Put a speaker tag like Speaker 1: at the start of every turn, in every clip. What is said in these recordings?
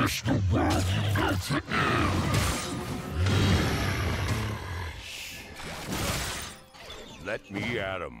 Speaker 1: wish the world you to end.
Speaker 2: Let me at him.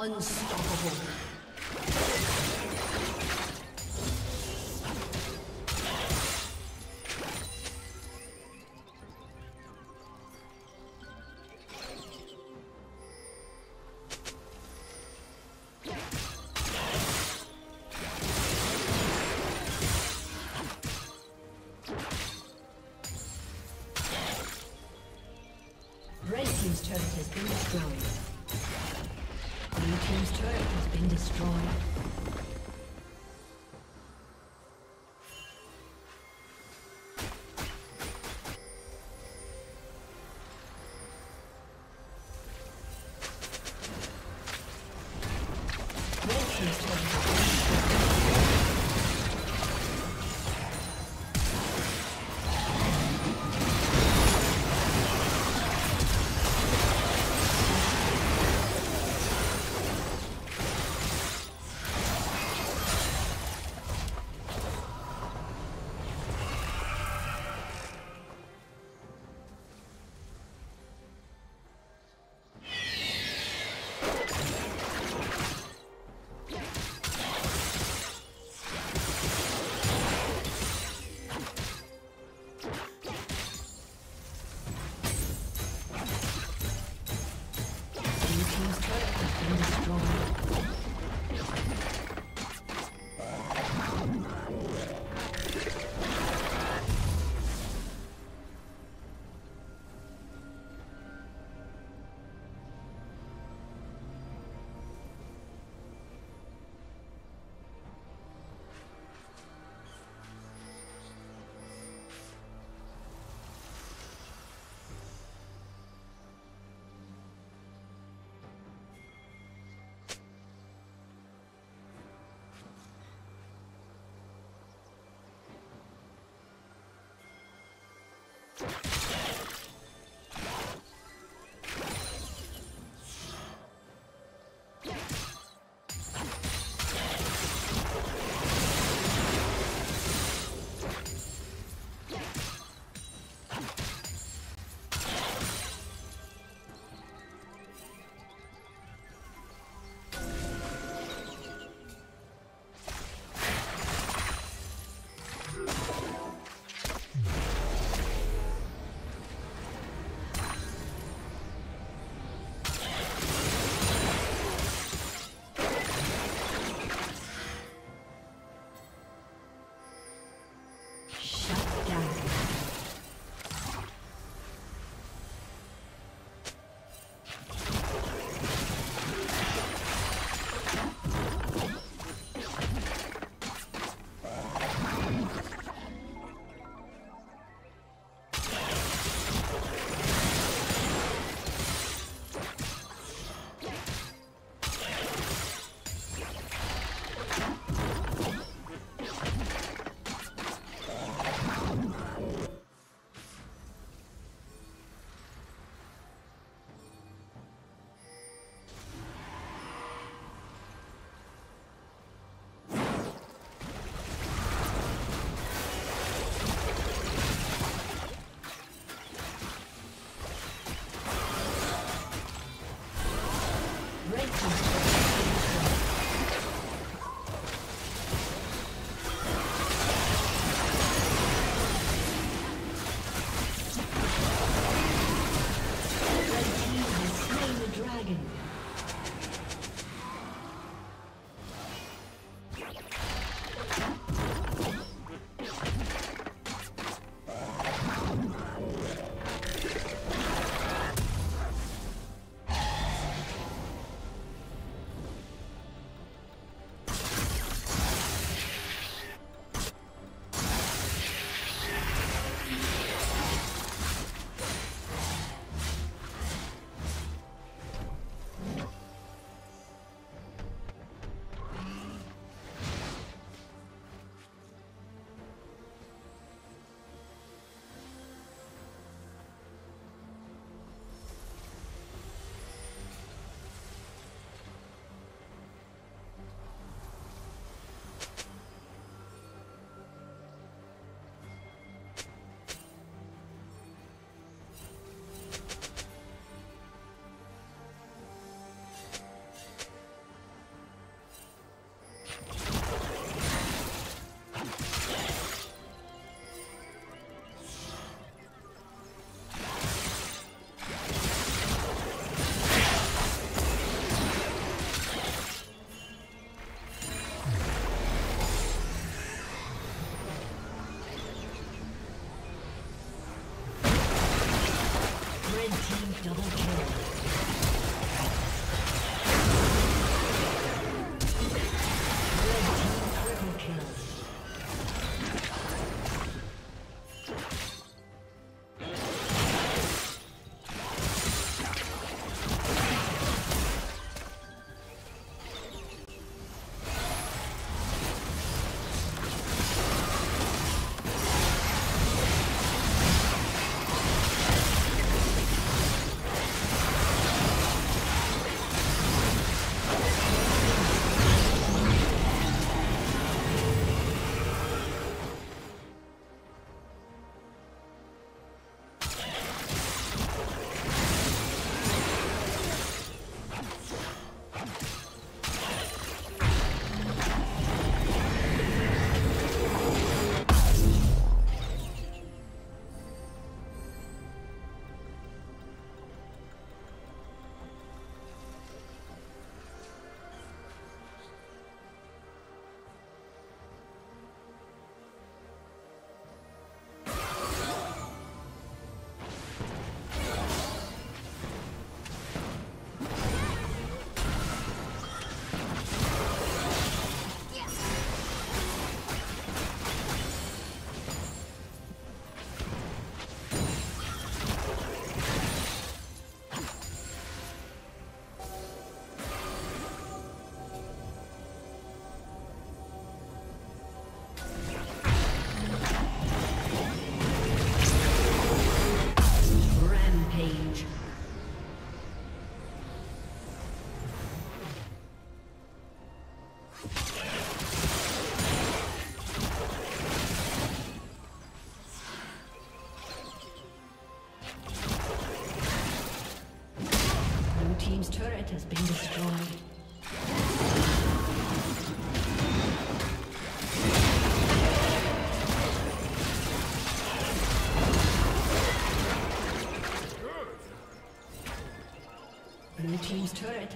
Speaker 1: Unstoppable. Double.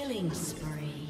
Speaker 1: Killing spree.